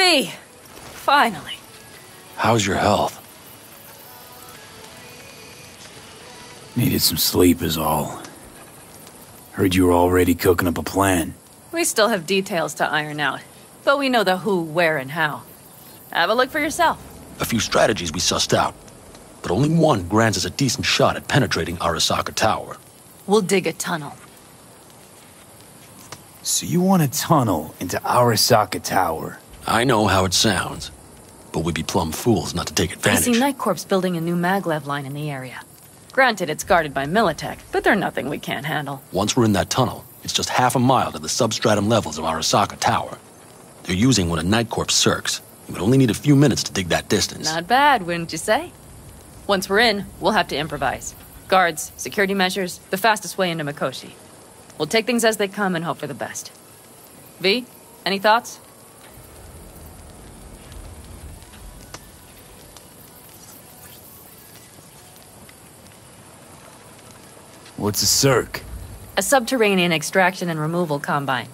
V! Finally. How's your health? Needed some sleep is all. Heard you were already cooking up a plan. We still have details to iron out, but we know the who, where, and how. Have a look for yourself. A few strategies we sussed out, but only one grants us a decent shot at penetrating Arasaka Tower. We'll dig a tunnel. So you want a tunnel into Arasaka Tower? I know how it sounds, but we'd be plumb fools not to take I advantage. see NightCorp's building a new maglev line in the area. Granted, it's guarded by Militech, but they're nothing we can't handle. Once we're in that tunnel, it's just half a mile to the substratum levels of Arasaka Tower. They're using one of NightCorp's circs. It would only need a few minutes to dig that distance. Not bad, wouldn't you say? Once we're in, we'll have to improvise. Guards, security measures, the fastest way into Mikoshi. We'll take things as they come and hope for the best. V, any thoughts? What's a circ? A subterranean extraction and removal combine.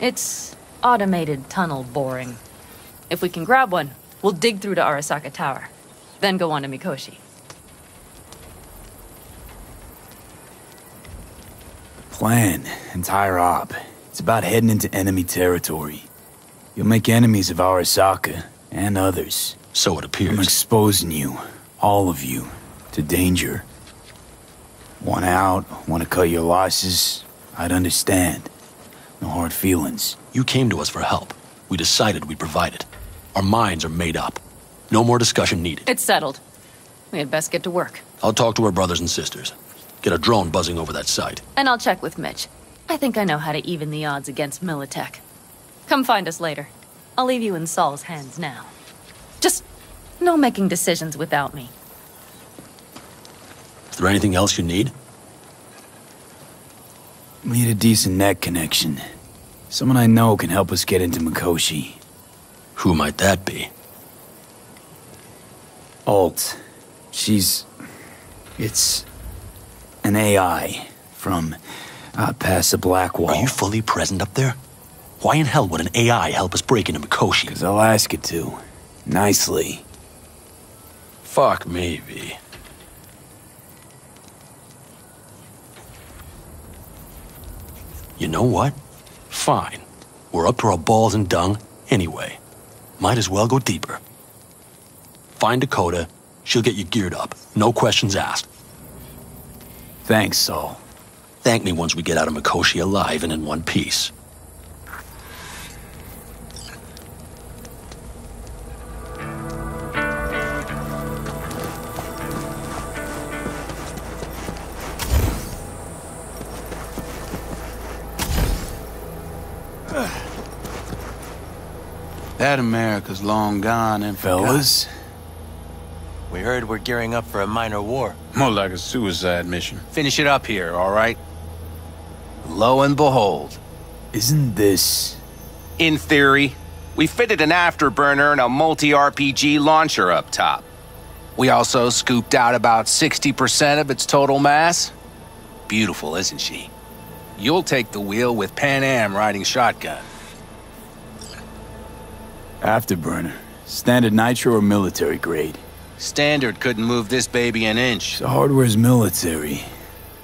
It's automated tunnel boring. If we can grab one, we'll dig through to Arasaka Tower, then go on to Mikoshi. Plan, entire op. It's about heading into enemy territory. You'll make enemies of Arasaka, and others. So it appears. I'm exposing you, all of you, to danger. Want out, want to cut your losses, I'd understand. No hard feelings. You came to us for help. We decided we'd provide it. Our minds are made up. No more discussion needed. It's settled. We had best get to work. I'll talk to our brothers and sisters. Get a drone buzzing over that site. And I'll check with Mitch. I think I know how to even the odds against Militech. Come find us later. I'll leave you in Saul's hands now. Just no making decisions without me. Is there anything else you need? We need a decent net connection. Someone I know can help us get into Mikoshi. Who might that be? Alt. She's. It's. an AI from uh, past the Black Wall. Are you fully present up there? Why in hell would an AI help us break into Mikoshi? Because I'll ask it to. Nicely. Fuck me, V. You know what? Fine. We're up to our balls in dung anyway. Might as well go deeper. Find Dakota. She'll get you geared up. No questions asked. Thanks, Saul. Thank me once we get out of Mikoshi alive and in one piece. That America's long gone and forgotten. Fellas, We heard we're gearing up for a minor war. More like a suicide mission. Finish it up here, all right? Lo and behold, isn't this. In theory, we fitted an afterburner and a multi-RPG launcher up top. We also scooped out about 60% of its total mass. Beautiful, isn't she? You'll take the wheel with Panam riding shotgun. Afterburner? Standard nitro or military grade? Standard couldn't move this baby an inch. The hardware's military.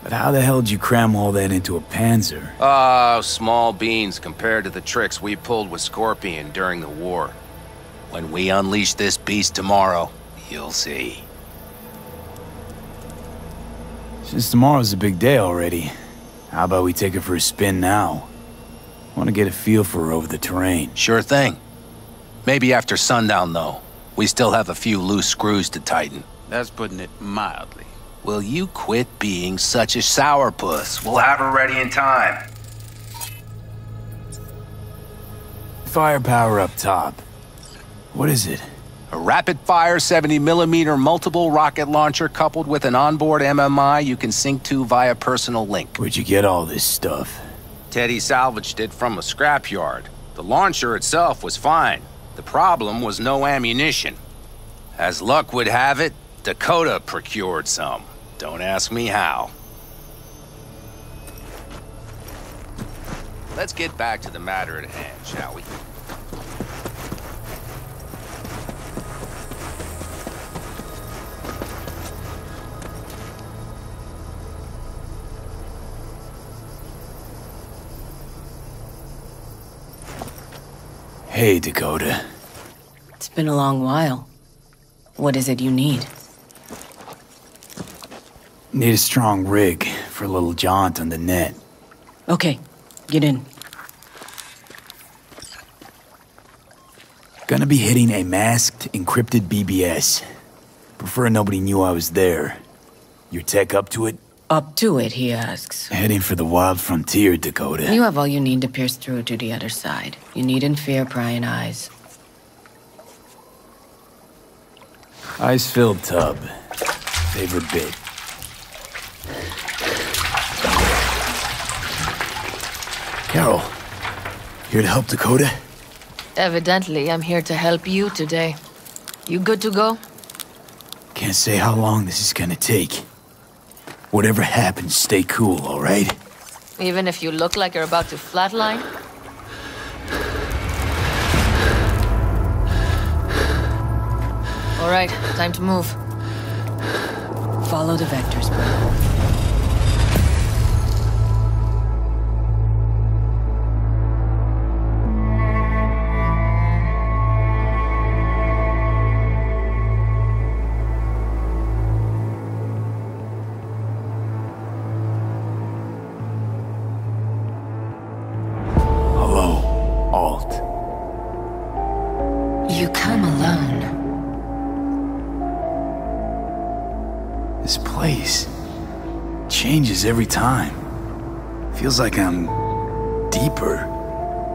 But how the hell did you cram all that into a Panzer? Oh, small beans compared to the tricks we pulled with Scorpion during the war. When we unleash this beast tomorrow, you'll see. Since tomorrow's a big day already, how about we take her for a spin now? Want to get a feel for her over the terrain. Sure thing. Maybe after sundown, though. We still have a few loose screws to tighten. That's putting it mildly. Will you quit being such a sourpuss? We'll have her ready in time. Firepower up top. What is it? A rapid-fire 70mm multiple rocket launcher coupled with an onboard MMI you can sync to via personal link. Where'd you get all this stuff? Teddy salvaged it from a scrapyard. The launcher itself was fine. The problem was no ammunition. As luck would have it, Dakota procured some. Don't ask me how. Let's get back to the matter at hand, shall we? Hey, Dakota. It's been a long while. What is it you need? Need a strong rig for a little jaunt on the net. Okay, get in. Gonna be hitting a masked, encrypted BBS. Prefer nobody knew I was there. Your tech up to it? Up to it, he asks. Heading for the wild frontier, Dakota. You have all you need to pierce through to the other side. You needn't fear prying eyes. Ice-filled tub. Favorite bit. Carol, here to help Dakota? Evidently, I'm here to help you today. You good to go? Can't say how long this is gonna take. Whatever happens, stay cool, alright? Even if you look like you're about to flatline? Alright, time to move. Follow the vectors, bro. Changes every time. Feels like I'm deeper.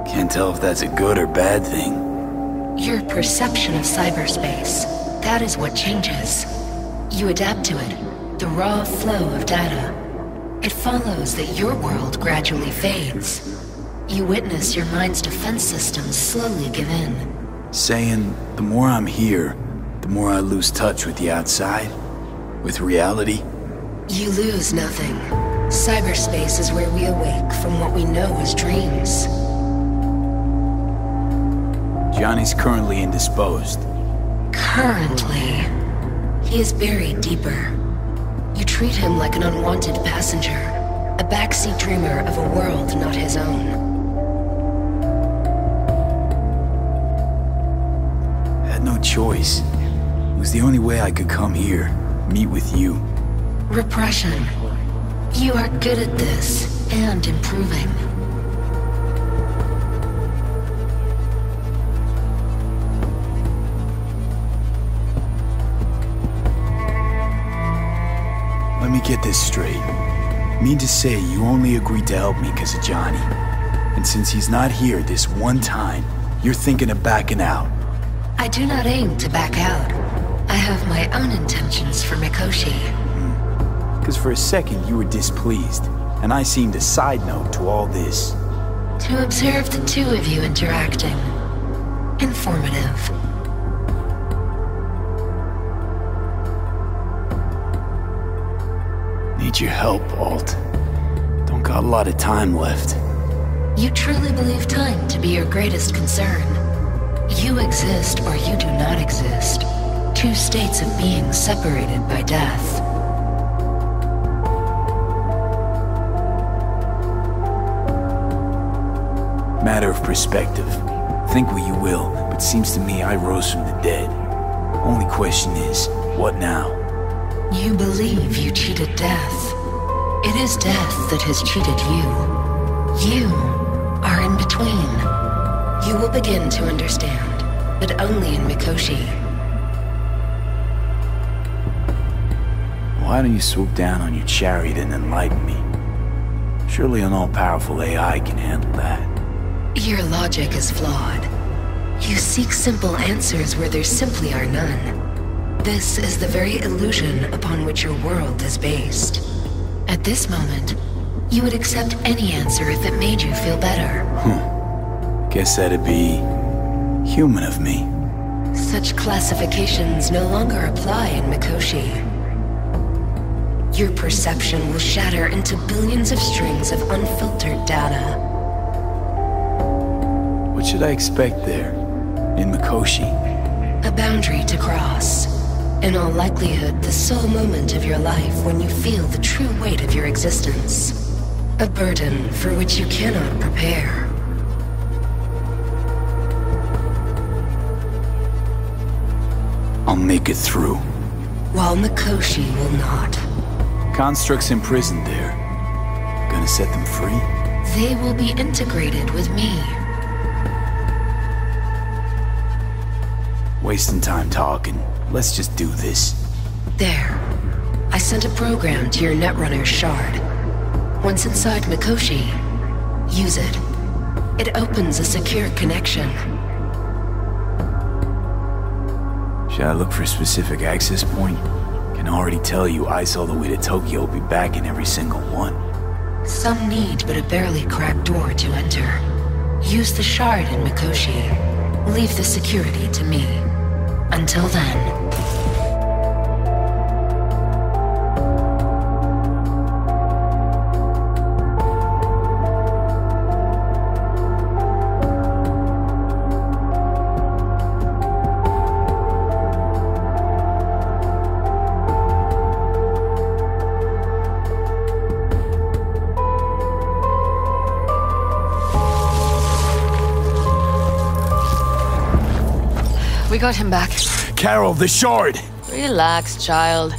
Can't tell if that's a good or bad thing. Your perception of cyberspace, that is what changes. You adapt to it, the raw flow of data. It follows that your world gradually fades. You witness your mind's defense systems slowly give in. Saying the more I'm here, the more I lose touch with the outside, with reality. You lose nothing. Cyberspace is where we awake from what we know as dreams. Johnny's currently indisposed. Currently, he is buried deeper. You treat him like an unwanted passenger, a backseat dreamer of a world not his own. I Had no choice. It was the only way I could come here, meet with you. Repression. You are good at this, and improving. Let me get this straight. Mean to say you only agreed to help me because of Johnny. And since he's not here this one time, you're thinking of backing out. I do not aim to back out. I have my own intentions for Mikoshi. Because for a second you were displeased, and I seemed a side note to all this. To observe the two of you interacting. Informative. Need your help, Alt. Don't got a lot of time left. You truly believe time to be your greatest concern. You exist or you do not exist. Two states of being separated by death. Matter of perspective. Think what you will, but seems to me I rose from the dead. Only question is, what now? You believe you cheated death. It is death that has cheated you. You are in between. You will begin to understand, but only in Mikoshi. Why don't you swoop down on your chariot and enlighten me? Surely an all-powerful AI can handle that. Your logic is flawed. You seek simple answers where there simply are none. This is the very illusion upon which your world is based. At this moment, you would accept any answer if it made you feel better. Hmm. Guess that'd be... human of me. Such classifications no longer apply in Mikoshi. Your perception will shatter into billions of strings of unfiltered data. What should I expect there, in Mikoshi? A boundary to cross. In all likelihood, the sole moment of your life when you feel the true weight of your existence. A burden for which you cannot prepare. I'll make it through. While Mikoshi will not. Constructs imprisoned there. Gonna set them free? They will be integrated with me. Wasting time talking. Let's just do this. There. I sent a program to your Netrunner shard. Once inside Mikoshi, use it. It opens a secure connection. Should I look for a specific access point? Can already tell you ice all the way to Tokyo will be back in every single one. Some need but a barely cracked door to enter. Use the shard in Mikoshi. Leave the security to me. Until then, got him back. Carol, the shard! Relax, child.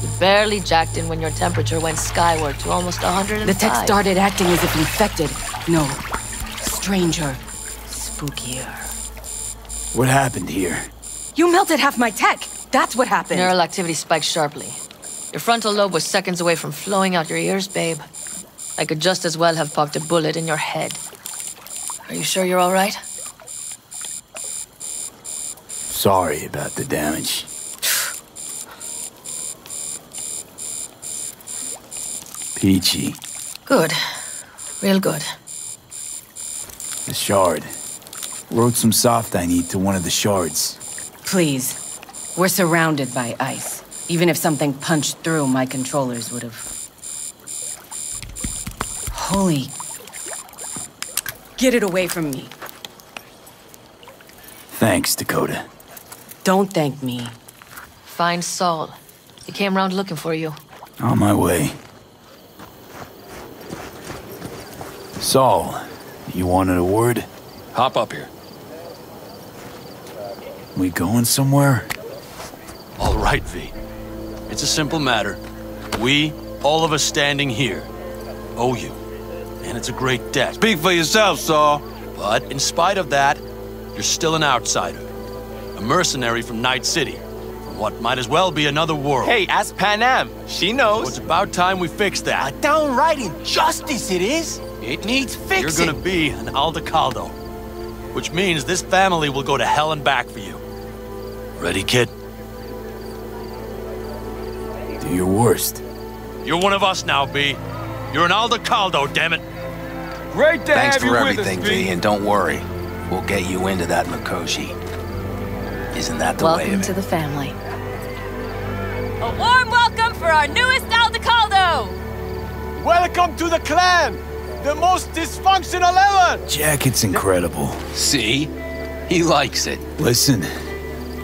You barely jacked in when your temperature went skyward to almost 105. The tech started acting as if infected. No. Stranger. Spookier. What happened here? You melted half my tech! That's what happened! Neural activity spiked sharply. Your frontal lobe was seconds away from flowing out your ears, babe. I could just as well have popped a bullet in your head. Are you sure you're all right? Sorry about the damage. Peachy. Good. Real good. The shard. Wrote some soft I need to one of the shards. Please. We're surrounded by ice. Even if something punched through, my controllers would have... Holy... Get it away from me. Thanks, Dakota. Don't thank me. Find Saul. He came round looking for you. On my way. Saul, you wanted a word? Hop up here. We going somewhere? All right, V. It's a simple matter. We, all of us standing here, owe you. And it's a great debt. Speak for yourself, Saul. But in spite of that, you're still an outsider. A mercenary from Night City. From what might as well be another world. Hey, ask Panam. She So knows. it's about time we fix that. A downright injustice it is. It needs fixing. You're gonna be an Aldecaldo. Which means this family will go to hell and back for you. Ready, kid? Do your worst. You're one of us now, V. You're an Aldecaldo, damn it. Great to Thanks have you for with everything, us, V, and don't worry. We'll get you into that Mikoshi. Isn't that the way Welcome to the family. A warm welcome for our newest Aldecaldo! Welcome to the clan, the most dysfunctional ever. Jacket's incredible. See? He likes it. Listen,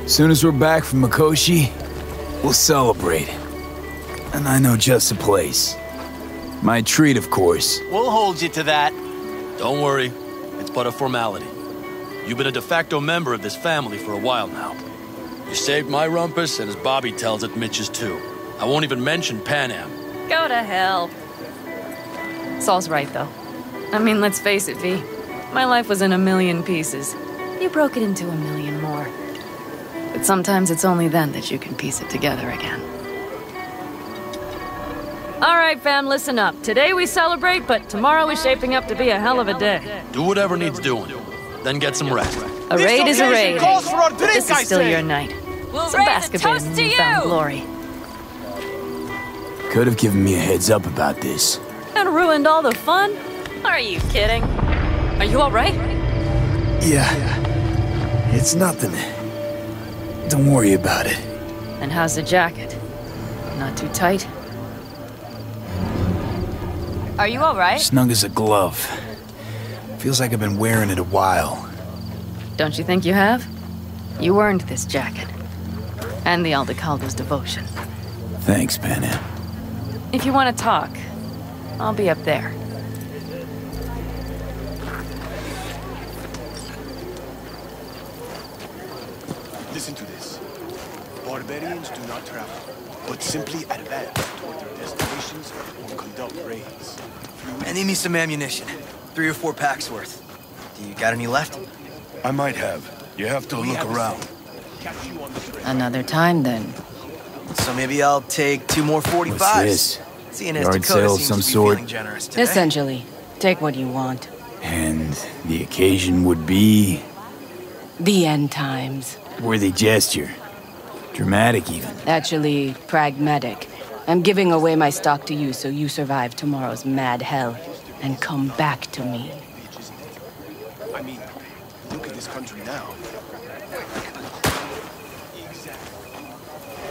soon as we're back from Mikoshi, we'll celebrate. And I know just the place. My treat, of course. We'll hold you to that. Don't worry, it's but a formality. You've been a de facto member of this family for a while now. You saved my rumpus, and as Bobby tells it, Mitch's too. I won't even mention Panam. Go to hell. Saul's right, though. I mean, let's face it, V. My life was in a million pieces. You broke it into a million more. But sometimes it's only then that you can piece it together again. All right, fam, listen up. Today we celebrate, but tomorrow is shaping up to be a hell of a day. Do whatever needs doing, then get some rest. A raid is a raid. calls for a drink, This is still your night. We'll Some raise a basketball toast and to newfound you! glory. Could have given me a heads up about this. And ruined all the fun? Are you kidding? Are you all right? Yeah. It's nothing. Don't worry about it. And how's the jacket? Not too tight? Are you alright? Snug as a glove. Feels like I've been wearing it a while. Don't you think you have? You earned this jacket. And the Aldecaldo's devotion. Thanks, Panam. If you want to talk, I'll be up there. Listen to this. Barbarians do not travel, but simply advance toward their destinations or conduct raids. I need me some ammunition. Three or four packs worth. Do you got any left? I might have. You have to look around. Another time, then. So maybe I'll take two more 45s. What's this? Seeing as Yard Dakota sale of seems some to be sort? feeling generous today. Essentially, take what you want. And the occasion would be The end times. worthy gesture. Dramatic even. Actually, pragmatic. I'm giving away my stock to you so you survive tomorrow's mad hell and come back to me. I mean, look at this country now.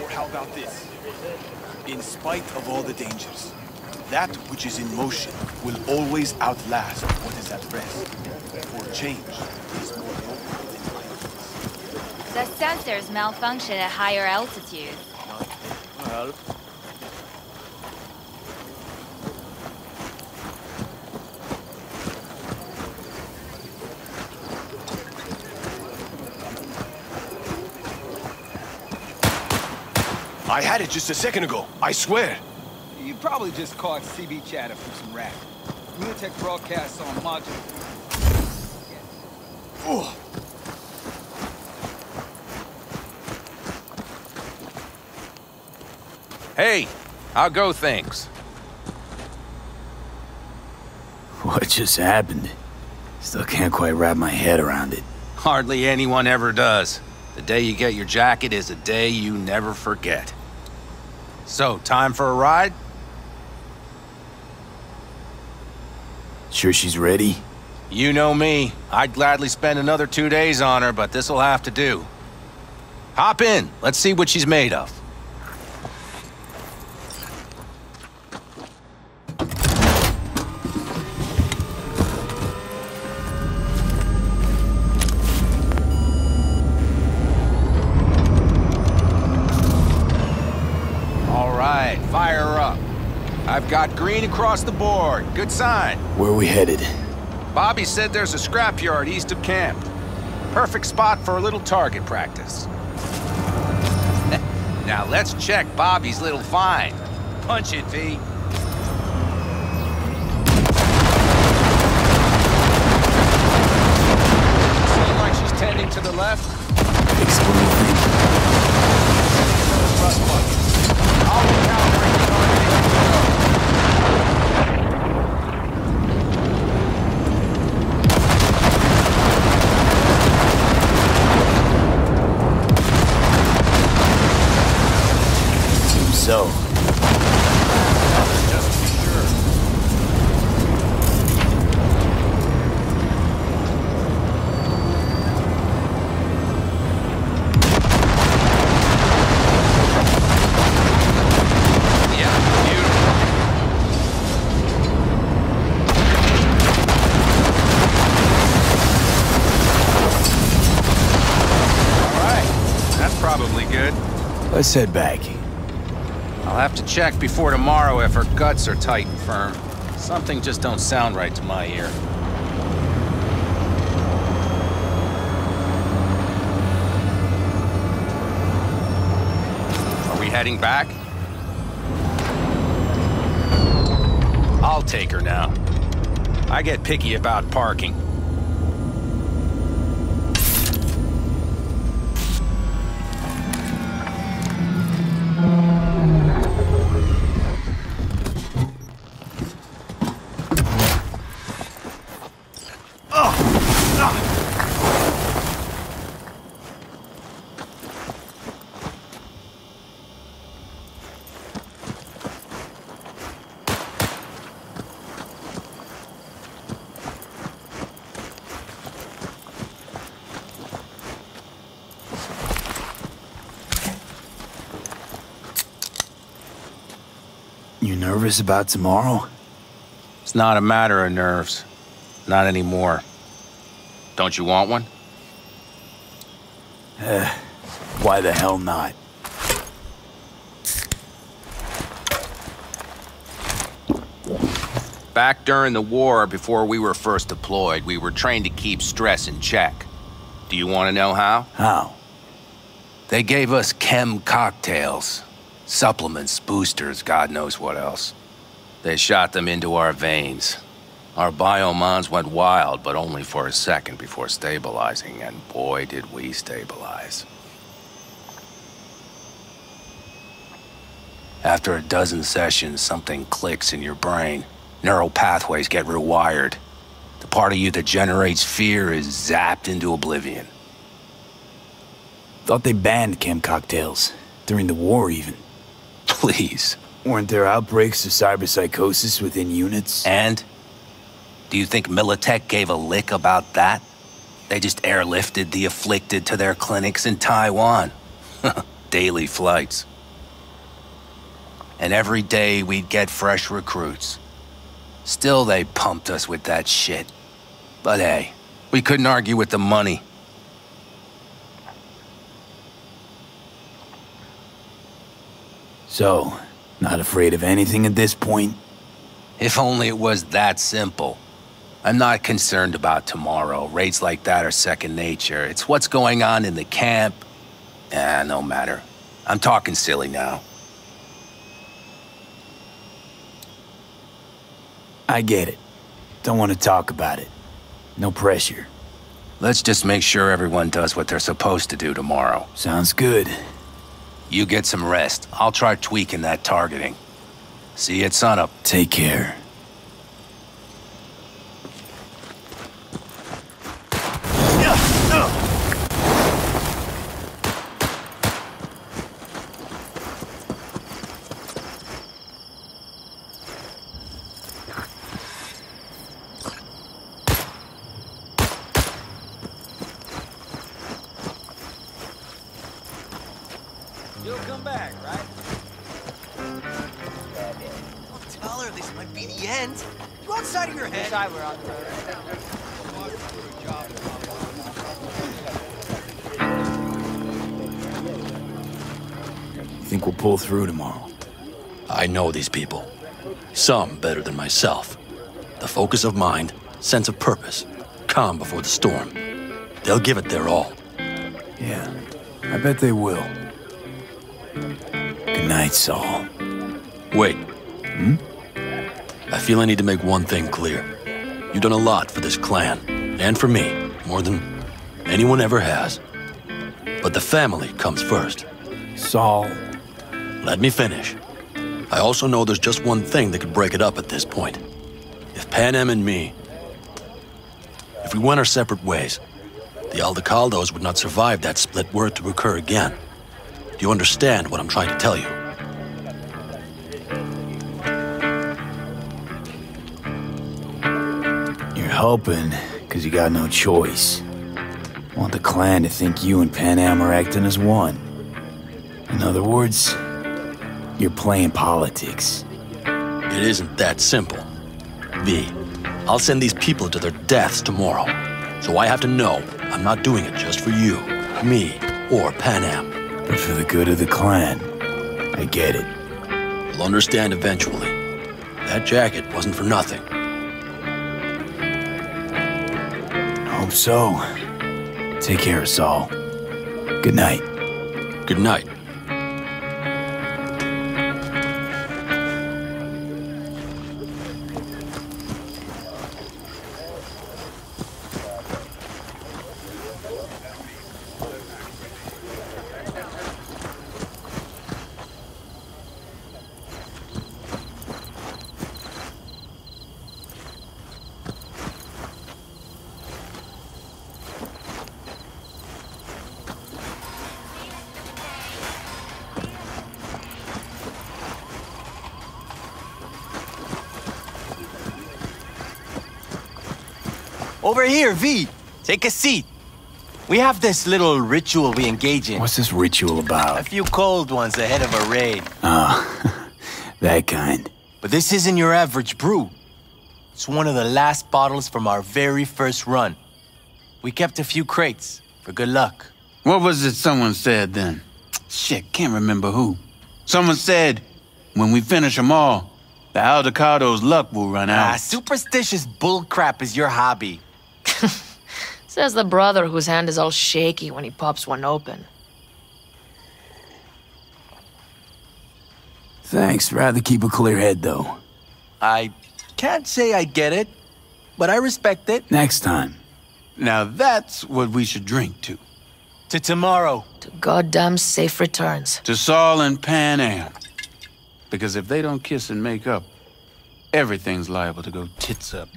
Or how about this? In spite of all the dangers, that which is in motion will always outlast what is at rest. For change is more noble than violence. The sensors malfunction at higher altitudes. Well, I had it just a second ago, I swear. You probably just caught CB chatter from some rat. Militech broadcasts on module. Oh. Hey, how go things? What just happened? Still can't quite wrap my head around it. Hardly anyone ever does. The day you get your jacket is a day you never forget. So, time for a ride? Sure she's ready? You know me. I'd gladly spend another two days on her, but this'll have to do. Hop in. Let's see what she's made of. All right, fire her up. I've got green across the board. Good sign. Where are we headed? Bobby said there's a scrapyard east of camp. Perfect spot for a little target practice. now let's check Bobby's little find. Punch it, V. Seem like she's tending to the left. Buckets. I'll recalibrate so. Yeah. All right, that's probably good. Let's head back. Have to check before tomorrow if her guts are tight and firm. Something just don't sound right to my ear. Are we heading back? I'll take her now. I get picky about parking. You nervous about tomorrow? It's not a matter of nerves. Not anymore. Don't you want one? Eh, why the hell not? Back during the war, before we were first deployed, we were trained to keep stress in check. Do you want to know how? How? They gave us chem cocktails. Supplements, boosters, God knows what else. They shot them into our veins. Our biomons went wild, but only for a second before stabilizing, and boy did we stabilize. After a dozen sessions, something clicks in your brain. Neural pathways get rewired. The part of you that generates fear is zapped into oblivion. Thought they banned chem cocktails. During the war, even. Please. Weren't there outbreaks of cyberpsychosis within units? And? Do you think Militech gave a lick about that? They just airlifted the afflicted to their clinics in Taiwan. Daily flights. And every day we'd get fresh recruits. Still, they pumped us with that shit. But hey, we couldn't argue with the money. So, not afraid of anything at this point? If only it was that simple. I'm not concerned about tomorrow. Raids like that are second nature. It's what's going on in the camp. Ah, no matter. I'm talking silly now. I get it. Don't want to talk about it. No pressure. Let's just make sure everyone does what they're supposed to do tomorrow. Sounds good. You get some rest. I'll try tweaking that targeting. See you at sunup. Take care. You'll pull through tomorrow? I know these people. Some better than myself. The focus of mind, sense of purpose, calm before the storm. They'll give it their all. Yeah, I bet they will. Good night, Saul. Wait. Hmm? I feel I need to make one thing clear. You've done a lot for this clan, and for me, more than anyone ever has. But the family comes first. Saul. Let me finish. I also know there's just one thing that could break it up at this point. If Pan Panam and me... If we went our separate ways, the Aldecaldos would not survive that split word to occur again. Do you understand what I'm trying to tell you? You're helping, because you got no choice. Want the clan to think you and Panam are acting as one. In other words, you're playing politics. It isn't that simple. V, I'll send these people to their deaths tomorrow. So I have to know I'm not doing it just for you, me, or Panam. But for the good of the clan, I get it. You'll understand eventually. That jacket wasn't for nothing. Hope so. Take care, Saul. Good night. Good night. V. Take a seat. We have this little ritual we engage in. What's this ritual about? A few cold ones ahead of a raid. Ah, that kind. But this isn't your average brew. It's one of the last bottles from our very first run. We kept a few crates for good luck. What was it someone said then? Shit, can't remember who. Someone said, when we finish them all, the Aldecaldo's luck will run out. Ah, superstitious bullcrap is your hobby. Says the brother whose hand is all shaky when he pops one open. Thanks. Rather keep a clear head, though. I can't say I get it, but I respect it. Next time. Now that's what we should drink to. To tomorrow. To goddamn safe returns. To Saul and Panam. Because if they don't kiss and make up, everything's liable to go tits up.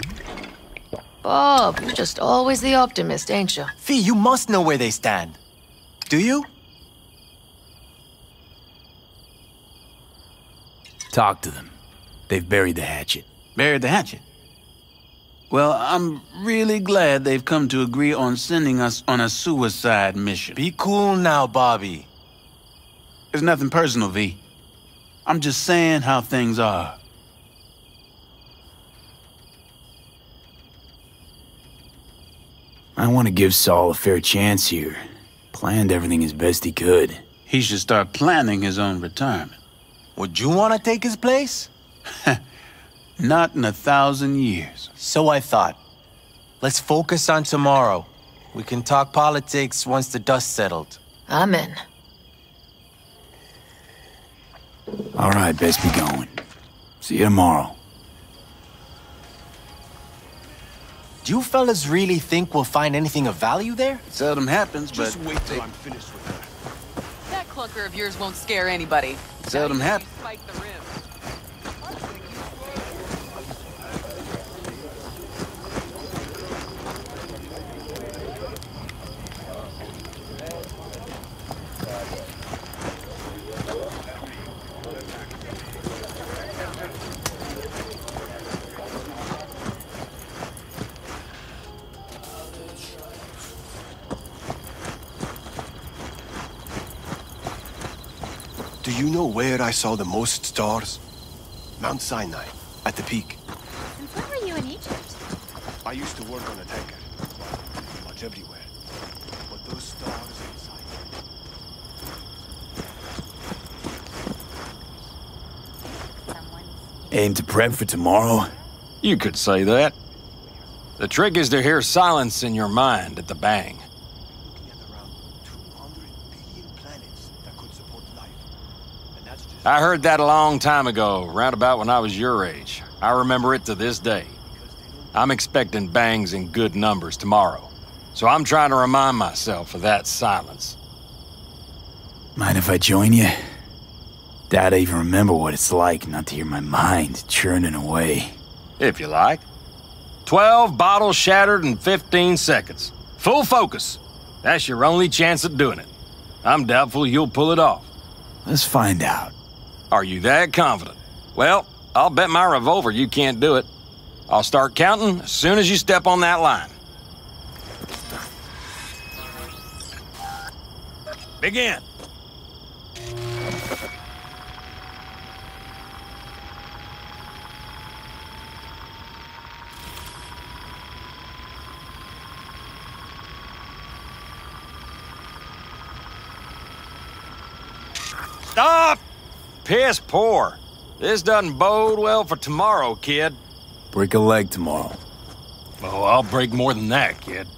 Bob, you're just always the optimist, ain't you? Fee, you must know where they stand. Do you? Talk to them. They've buried the hatchet. Buried the hatchet? Well, I'm really glad they've come to agree on sending us on a suicide mission. Be cool now, Bobby. It's nothing personal, V. I'm just saying how things are. I want to give Saul a fair chance here. Planned everything as best he could. He should start planning his own retirement. Would you want to take his place? Not in a thousand years. So I thought. Let's focus on tomorrow. We can talk politics once the dust settled. Amen. All right, best be going. See you tomorrow. Do you fellas really think we'll find anything of value there? It seldom happens, but... Just wait till I'm finished with her. That clunker of yours won't scare anybody. Seldom happens. Spike the rim. Do you know where I saw the most stars? Mount Sinai, at the peak. And when were you in Egypt? I used to work on a tanker. Pretty much everywhere. But those stars inside. Aim to prep for tomorrow? You could say that. The trick is to hear silence in your mind at the bang. I heard that a long time ago, round about when I was your age. I remember it to this day. I'm expecting bangs in good numbers tomorrow, so I'm trying to remind myself of that silence. Mind if I join you? Doubt I even remember what it's like not to hear my mind churning away. If you like. Twelve bottles shattered in 15 seconds. Full focus. That's your only chance at doing it. I'm doubtful you'll pull it off. Let's find out. Are you that confident? Well, I'll bet my revolver you can't do it. I'll start counting as soon as you step on that line. Begin. Piss poor. This doesn't bode well for tomorrow, kid. Break a leg tomorrow. Oh, I'll break more than that, kid.